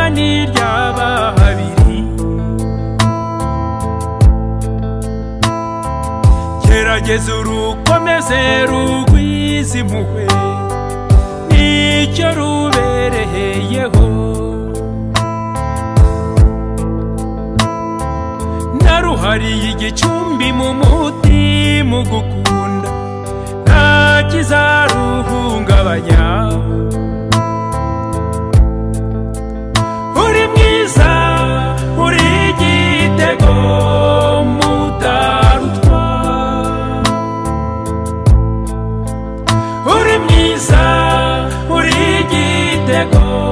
ishyanga n'iryaba habiri gerageza urukomeze rugwizimuwe nicyo rubereyeho naruhariye igicumbi mu gukunda nta ntakizara I go.